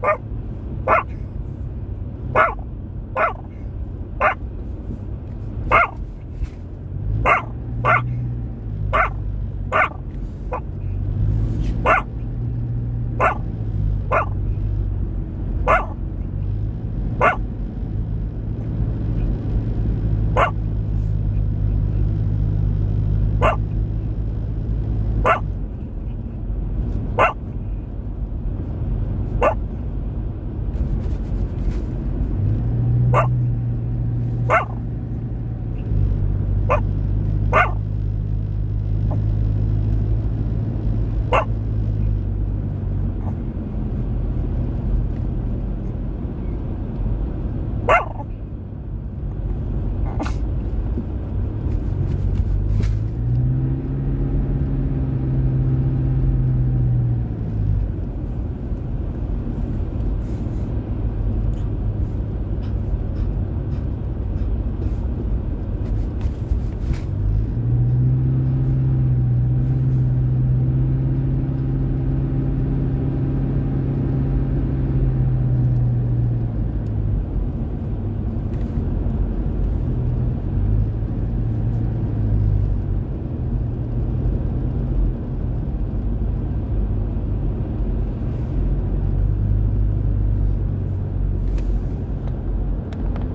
Oh.